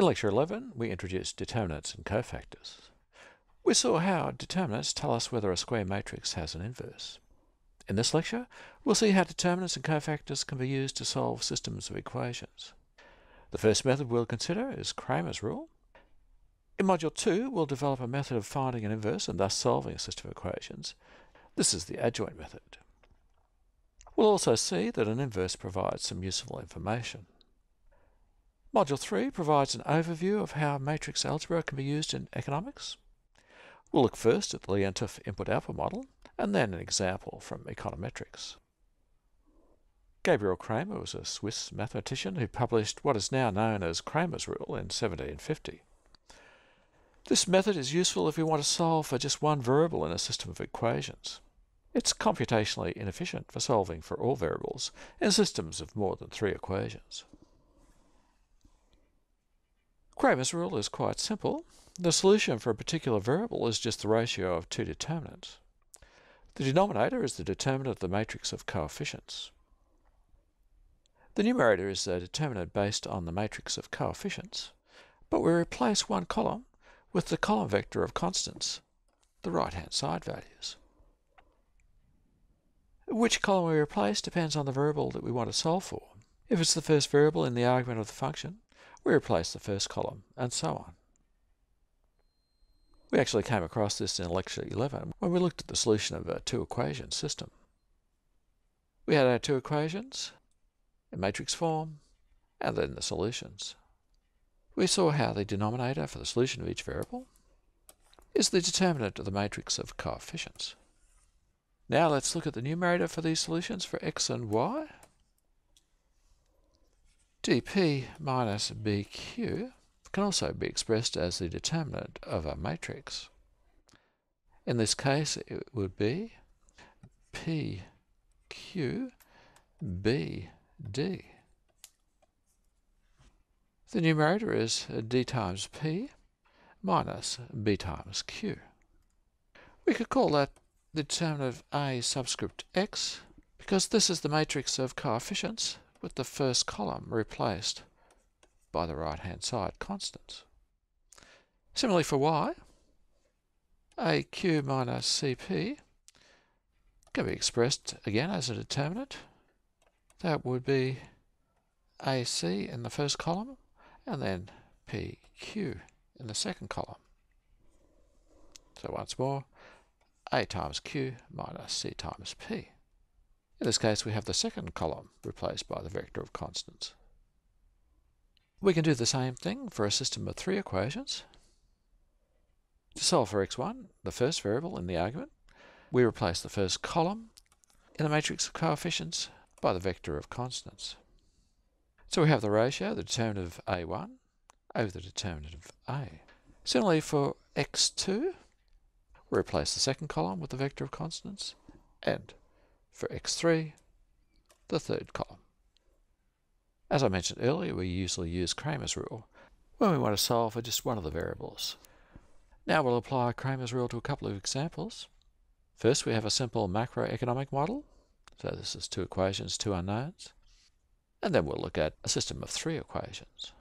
In Lecture 11, we introduced determinants and cofactors. We saw how determinants tell us whether a square matrix has an inverse. In this lecture, we'll see how determinants and cofactors can be used to solve systems of equations. The first method we'll consider is Cramer's rule. In Module 2, we'll develop a method of finding an inverse and thus solving a system of equations. This is the adjoint method. We'll also see that an inverse provides some useful information. Module 3 provides an overview of how matrix algebra can be used in economics. We'll look first at the Leontief input-output model and then an example from econometrics. Gabriel Cramer was a Swiss mathematician who published what is now known as Cramer's rule in 1750. This method is useful if we want to solve for just one variable in a system of equations. It's computationally inefficient for solving for all variables in systems of more than three equations. Cramer's rule is quite simple. The solution for a particular variable is just the ratio of two determinants. The denominator is the determinant of the matrix of coefficients. The numerator is the determinant based on the matrix of coefficients, but we replace one column with the column vector of constants, the right-hand side values. Which column we replace depends on the variable that we want to solve for. If it's the first variable in the argument of the function, we replace the first column, and so on. We actually came across this in lecture 11 when we looked at the solution of a two-equation system. We had our two equations in matrix form, and then the solutions. We saw how the denominator for the solution of each variable is the determinant of the matrix of coefficients. Now let's look at the numerator for these solutions for x and y. dp minus bq can also be expressed as the determinant of a matrix. In this case, it would be p q b d. The numerator is d times p minus b times q. We could call that the determinant of a subscript x because this is the matrix of coefficients with the first column replaced by the right-hand side constants. Similarly for y, aq minus cp can be expressed again as a determinant. That would be ac in the first column and then pq in the second column. So once more, a times q minus c times p. In this case, we have the second column replaced by the vector of constants. We can do the same thing for a system of three equations. To solve for x1, the first variable in the argument, we replace the first column in the matrix of coefficients by the vector of constants. So we have the ratio, the determinant of a1 over the determinant of a. Similarly for x2, we replace the second column with the vector of constants, and for x3, the third column. As I mentioned earlier, we usually use Cramer's rule when we want to solve for just one of the variables. Now we'll apply Cramer's rule to a couple of examples. First, we have a simple macroeconomic model. So this is two equations, two unknowns. And then we'll look at a system of three equations.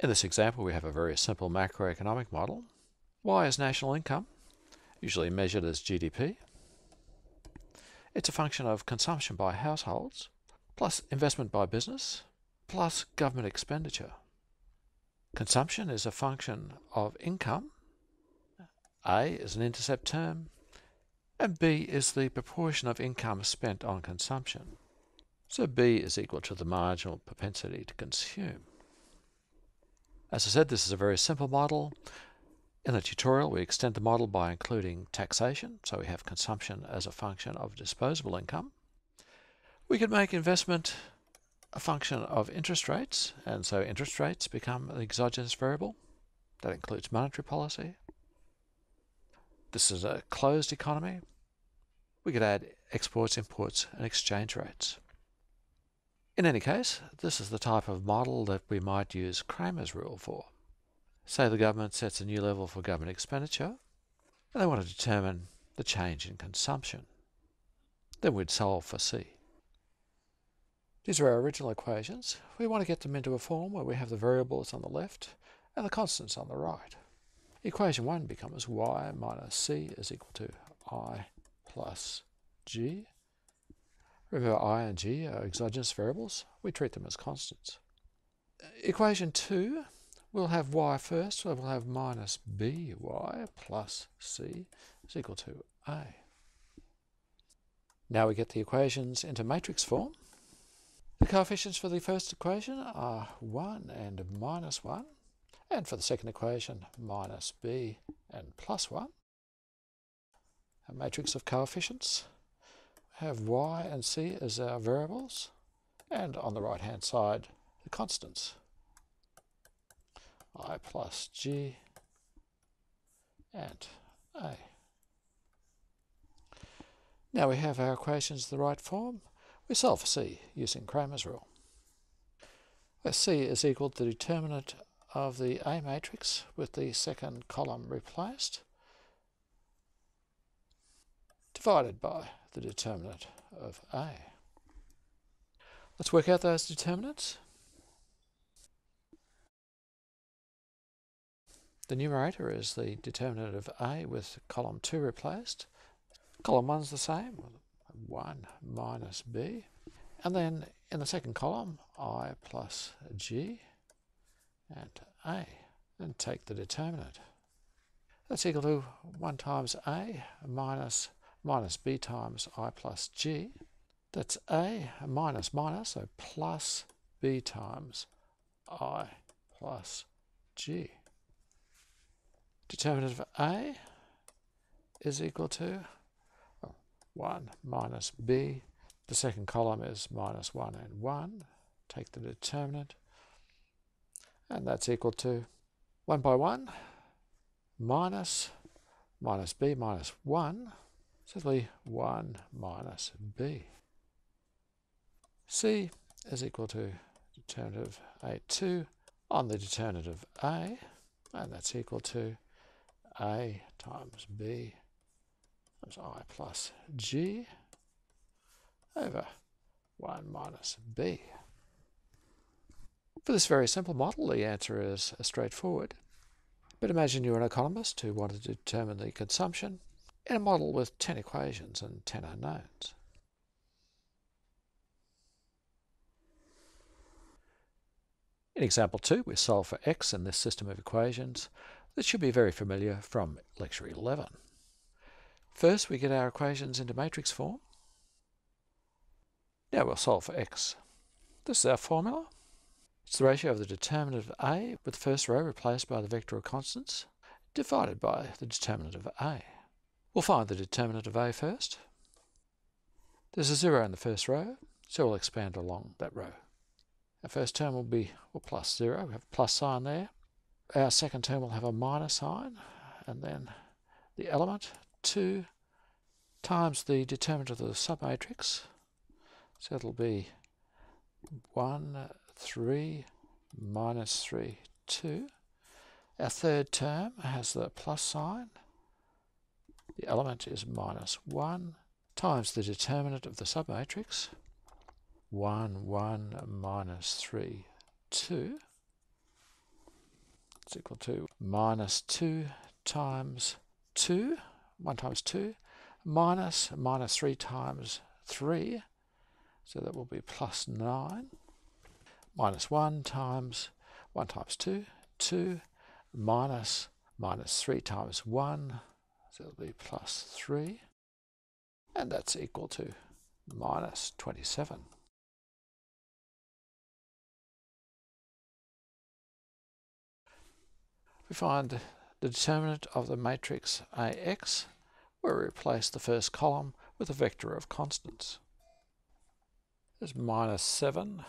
In this example, we have a very simple macroeconomic model. Y is national income, usually measured as GDP. It's a function of consumption by households, plus investment by business, plus government expenditure. Consumption is a function of income. A is an intercept term, and B is the proportion of income spent on consumption. So B is equal to the marginal propensity to consume. As I said, this is a very simple model. In the tutorial, we extend the model by including taxation, so we have consumption as a function of disposable income. We could make investment a function of interest rates, and so interest rates become an exogenous variable. That includes monetary policy. This is a closed economy. We could add exports, imports, and exchange rates. In any case, this is the type of model that we might use Cramer's rule for. Say the government sets a new level for government expenditure, and they want to determine the change in consumption. Then we'd solve for C. These are our original equations. We want to get them into a form where we have the variables on the left and the constants on the right. Equation 1 becomes y minus c is equal to i plus g. Remember i and g are exogenous variables. We treat them as constants. Equation 2 we'll have y first, so we'll have minus by plus c is equal to a. Now we get the equations into matrix form. The coefficients for the first equation are 1 and minus 1, and for the second equation, minus b and plus 1. A matrix of coefficients. We have y and c as our variables, and on the right hand side, the constants. I plus g and a. Now we have our equations in the right form. We solve for c using Cramer's rule. Where c is equal to the determinant of the A matrix with the second column replaced, divided by the determinant of A. Let's work out those determinants. The numerator is the determinant of A with column 2 replaced. Column 1 is the same, 1 minus b. And then in the second column, i plus g and a. And take the determinant. That's equal to 1 times a minus minus b times i plus g. That's a minus minus, so plus b times i plus g. Determinant of a is equal to 1 minus b. The second column is minus 1 and 1. Take the determinant. And that's equal to 1 by 1 minus minus b minus 1. Simply 1 minus b. c is equal to determinant of a2 on the determinant of a. And that's equal to a times b that's i plus g over 1 minus b. For this very simple model, the answer is straightforward. But imagine you're an economist who wanted to determine the consumption in a model with 10 equations and 10 unknowns. In example 2, we solve for x in this system of equations that should be very familiar from lecture 11. First, we get our equations into matrix form. Now we'll solve for x. This is our formula. It's the ratio of the determinant of A with the first row replaced by the vector of constants divided by the determinant of A. We'll find the determinant of A first. There's a zero in the first row, so we'll expand along that row. Our first term will be well, plus zero, we have a plus sign there. Our second term will have a minus sign, and then the element 2 times the determinant of the submatrix. So it'll be 1, 3, minus 3, 2. Our third term has the plus sign. The element is minus 1 times the determinant of the submatrix. 1, 1, minus 3, 2. It's equal to minus 2 times 2 1 times 2 minus minus 3 times 3 so that will be plus 9 minus 1 times 1 times 2 2 minus minus 3 times 1 so it'll be plus 3 and that's equal to minus 27 we find the determinant of the matrix AX, where we replace the first column with a vector of constants. There's minus 7,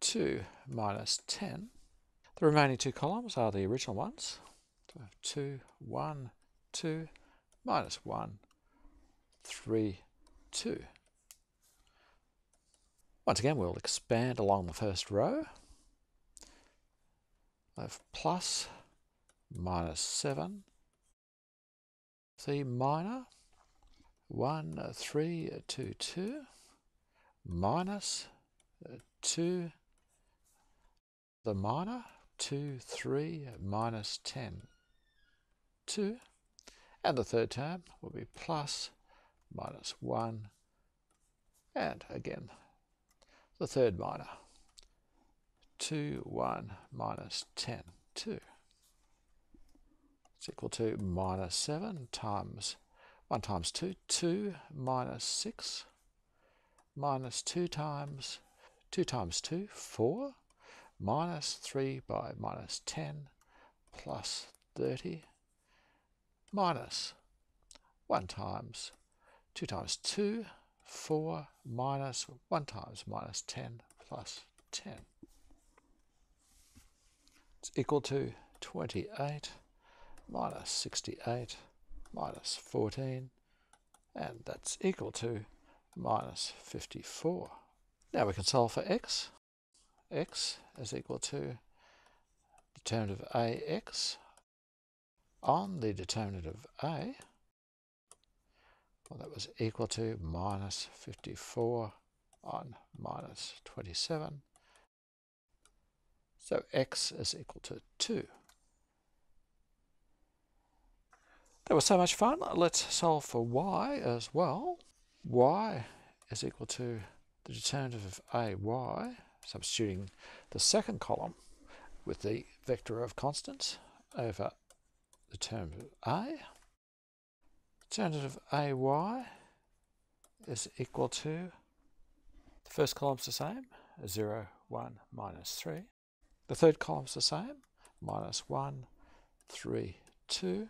2, minus 10. The remaining two columns are the original ones. So 2, 1, 2, minus 1, 3, 2. Once again, we'll expand along the first row. I have plus minus 7, C minor, 1, 3, 2, 2, uh, 2, the minor, 2, 3, minus 10, 2. And the third term will be plus, minus 1, and again, the third minor, 2, 1, minus 10, 2. It's equal to minus 7 times 1 times 2, 2 minus 6, minus 2 times 2 times 2, 4, minus 3 by minus 10, plus 30, minus 1 times 2 times 2, 4, minus 1 times minus 10, plus 10. It's equal to 28 minus 68 minus 14 and that's equal to minus 54. Now we can solve for x. x is equal to determinant of ax on the determinant of a. Well, that was equal to minus 54 on minus 27. So x is equal to 2. That was so much fun. Let's solve for y as well. y is equal to the determinant of ay, substituting the second column with the vector of constants over the term of a. Determinant of ay is equal to, the first column's the same, 0, 1, minus 3. The third column's the same, minus 1, 3, 2.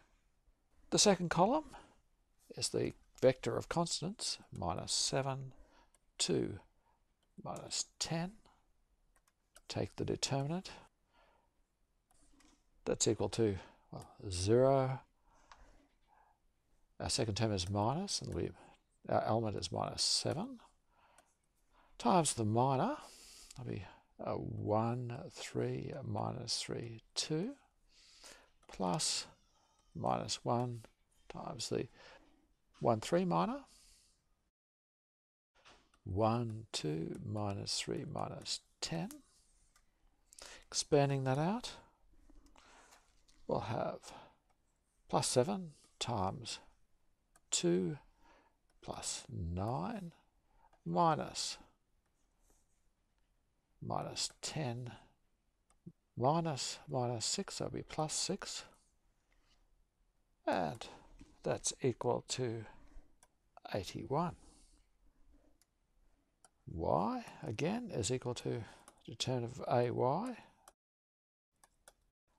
The second column is the vector of constants, minus 7, 2, minus 10. Take the determinant. That's equal to well, 0. Our second term is minus, and we, our element is minus 7. Times the minor, that'll be a 1, 3, minus 3, 2, plus minus 1 times the 1, 3 minor. 1, 2, minus 3, minus 10. Expanding that out, we'll have plus 7 times 2 plus 9 minus minus 10 minus minus 6, that'll be plus 6 and that's equal to 81. y again is equal to the determinant of ay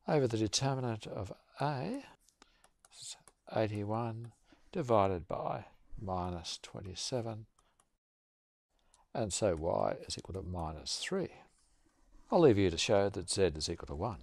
over the determinant of a is 81 divided by minus 27 and so y is equal to minus 3. I'll leave you to show that z is equal to 1.